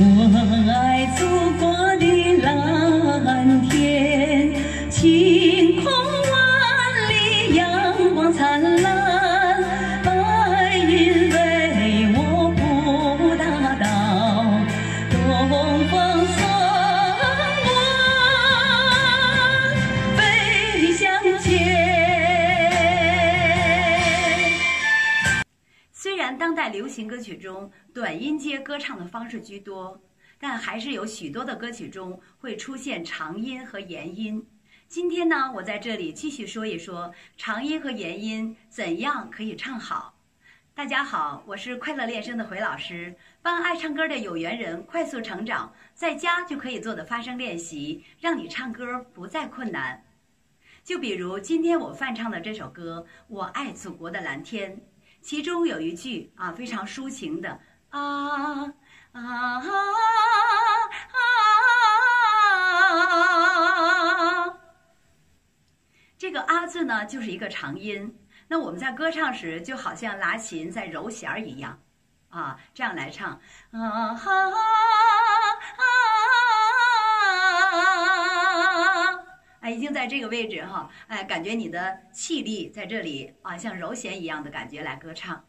我爱祖国的蓝天，当代流行歌曲中短音阶歌唱的方式居多，但还是有许多的歌曲中会出现长音和延音。今天呢，我在这里继续说一说长音和延音怎样可以唱好。大家好，我是快乐练声的回老师，帮爱唱歌的有缘人快速成长，在家就可以做的发声练习，让你唱歌不再困难。就比如今天我翻唱的这首歌《我爱祖国的蓝天》。其中有一句啊，非常抒情的啊啊啊啊！这个“啊”字呢，就是一个长音。那我们在歌唱时，就好像拉琴在揉弦儿一样，啊，这样来唱啊哈在这个位置哈，哎，感觉你的气力在这里啊，像柔弦一样的感觉来歌唱。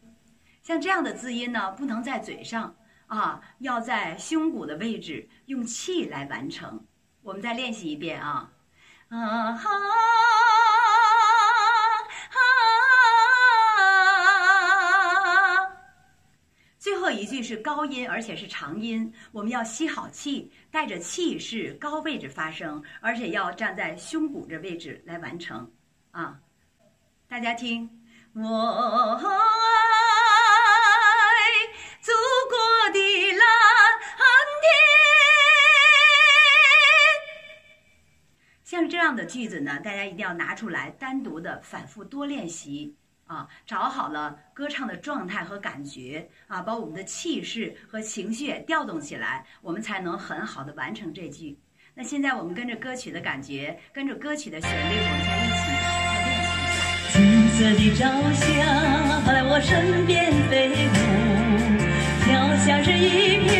像这样的字音呢，不能在嘴上啊，要在胸骨的位置用气来完成。我们再练习一遍啊，啊哈一句是高音，而且是长音，我们要吸好气，带着气势高位置发声，而且要站在胸骨这位置来完成啊！大家听，我爱。祖国的蓝天，像这样的句子呢，大家一定要拿出来，单独的反复多练习啊，找好了歌唱的状态和感觉啊，把我们的气势和情绪调动起来，我们才能很好的完成这句。那现在我们跟着歌曲的感觉，跟着歌曲的旋律，我们再一起来练习。金色的朝霞在我身边飞舞。脚下是一片。